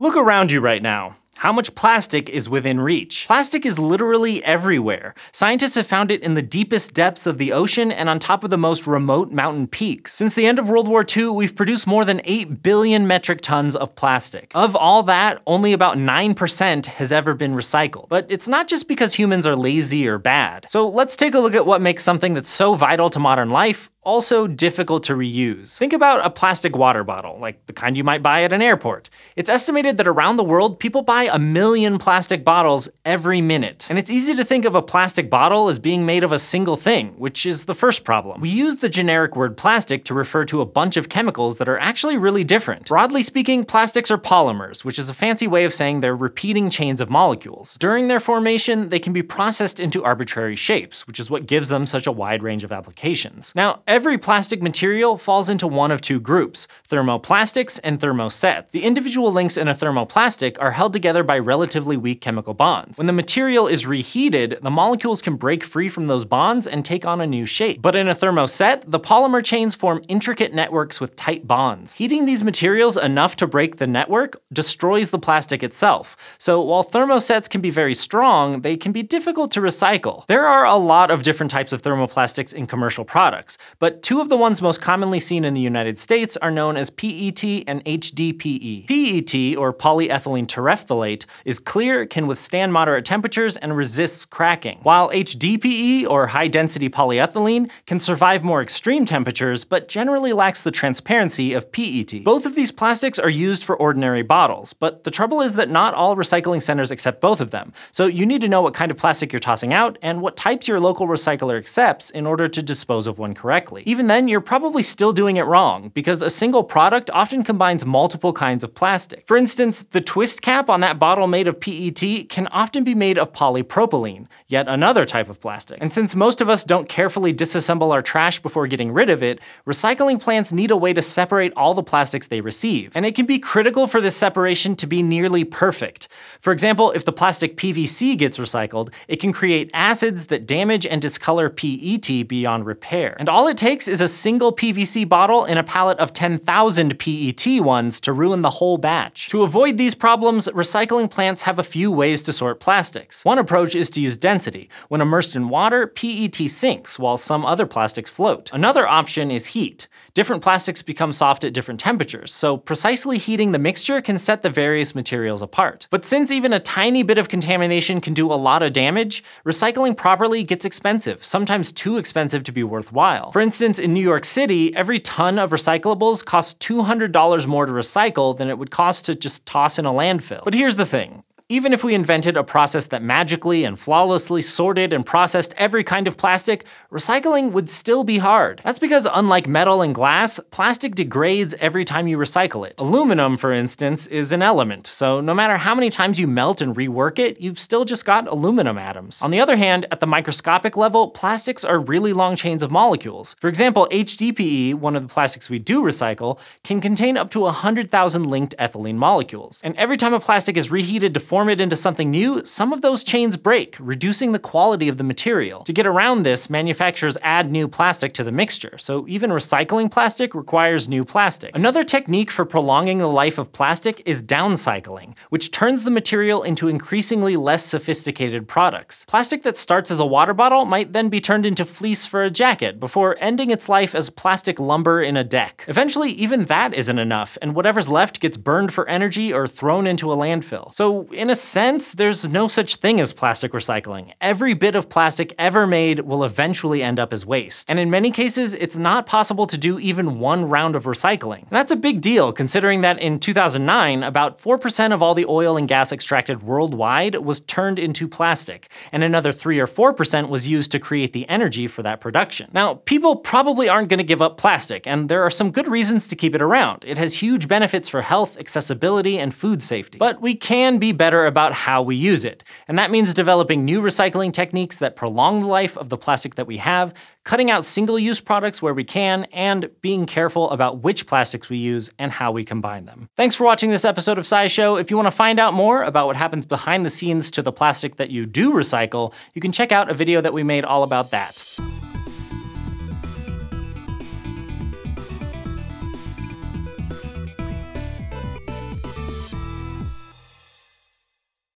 Look around you right now. How much plastic is within reach? Plastic is literally everywhere. Scientists have found it in the deepest depths of the ocean and on top of the most remote mountain peaks. Since the end of World War II, we've produced more than 8 billion metric tons of plastic. Of all that, only about 9% has ever been recycled. But it's not just because humans are lazy or bad. So let's take a look at what makes something that's so vital to modern life also difficult to reuse. Think about a plastic water bottle, like the kind you might buy at an airport. It's estimated that around the world, people buy a million plastic bottles every minute. And it's easy to think of a plastic bottle as being made of a single thing, which is the first problem. We use the generic word plastic to refer to a bunch of chemicals that are actually really different. Broadly speaking, plastics are polymers, which is a fancy way of saying they're repeating chains of molecules. During their formation, they can be processed into arbitrary shapes, which is what gives them such a wide range of applications. Now, plastic material falls into one of two groups, thermoplastics and thermosets. The individual links in a thermoplastic are held together by relatively weak chemical bonds. When the material is reheated, the molecules can break free from those bonds and take on a new shape. But in a thermoset, the polymer chains form intricate networks with tight bonds. Heating these materials enough to break the network destroys the plastic itself. So while thermosets can be very strong, they can be difficult to recycle. There are a lot of different types of thermoplastics in commercial products, but two of the ones most commonly seen in the United States are known as PET and HDPE. PET, or polyethylene terephthalate, is clear, can withstand moderate temperatures, and resists cracking, while HDPE, or high-density polyethylene, can survive more extreme temperatures, but generally lacks the transparency of PET. Both of these plastics are used for ordinary bottles, but the trouble is that not all recycling centers accept both of them, so you need to know what kind of plastic you're tossing out and what types your local recycler accepts in order to dispose of one correctly correctly. Even then, you're probably still doing it wrong, because a single product often combines multiple kinds of plastic. For instance, the twist cap on that bottle made of PET can often be made of polypropylene, yet another type of plastic. And since most of us don't carefully disassemble our trash before getting rid of it, recycling plants need a way to separate all the plastics they receive. And it can be critical for this separation to be nearly perfect. For example, if the plastic PVC gets recycled, it can create acids that damage and discolor PET beyond repair. And all it takes is a single PVC bottle in a pallet of 10,000 PET ones to ruin the whole batch. To avoid these problems, recycling plants have a few ways to sort plastics. One approach is to use density. When immersed in water, PET sinks, while some other plastics float. Another option is heat. Different plastics become soft at different temperatures, so precisely heating the mixture can set the various materials apart. But since even a tiny bit of contamination can do a lot of damage, recycling properly gets expensive, sometimes too expensive to be worthwhile. For instance, in New York City, every ton of recyclables costs $200 more to recycle than it would cost to just toss in a landfill. But here's the thing, even if we invented a process that magically and flawlessly sorted and processed every kind of plastic, recycling would still be hard. That's because unlike metal and glass, plastic degrades every time you recycle it. Aluminum, for instance, is an element, so no matter how many times you melt and rework it, you've still just got aluminum atoms. On the other hand, at the microscopic level, plastics are really long chains of molecules. For example, HDPE, one of the plastics we do recycle, can contain up to 100,000 linked ethylene molecules. And every time a plastic is reheated to form transform it into something new, some of those chains break, reducing the quality of the material. To get around this, manufacturers add new plastic to the mixture, so even recycling plastic requires new plastic. Another technique for prolonging the life of plastic is downcycling, which turns the material into increasingly less sophisticated products. Plastic that starts as a water bottle might then be turned into fleece for a jacket, before ending its life as plastic lumber in a deck. Eventually, even that isn't enough, and whatever's left gets burned for energy or thrown into a landfill. So in in a sense, there's no such thing as plastic recycling. Every bit of plastic ever made will eventually end up as waste. And in many cases, it's not possible to do even one round of recycling. And that's a big deal, considering that in 2009, about 4% of all the oil and gas extracted worldwide was turned into plastic, and another 3 or 4% was used to create the energy for that production. Now, people probably aren't going to give up plastic, and there are some good reasons to keep it around. It has huge benefits for health, accessibility, and food safety. But we can be better better about how we use it. And that means developing new recycling techniques that prolong the life of the plastic that we have, cutting out single-use products where we can, and being careful about which plastics we use and how we combine them. Thanks for watching this episode of SciShow. If you want to find out more about what happens behind the scenes to the plastic that you do recycle, you can check out a video that we made all about that.